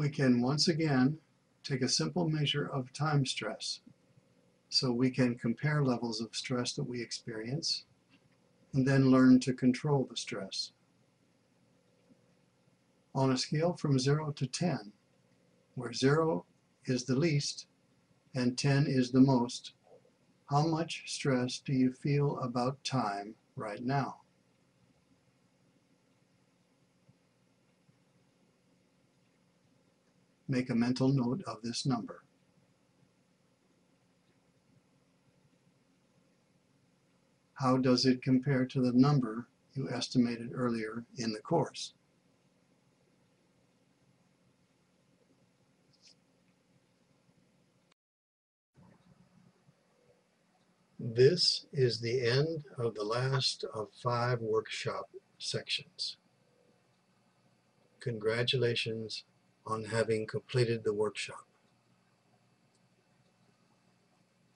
we can once again take a simple measure of time stress. So we can compare levels of stress that we experience and then learn to control the stress. On a scale from 0 to 10, where 0 is the least and 10 is the most, how much stress do you feel about time right now? Make a mental note of this number. How does it compare to the number you estimated earlier in the course? This is the end of the last of five workshop sections. Congratulations on having completed the workshop.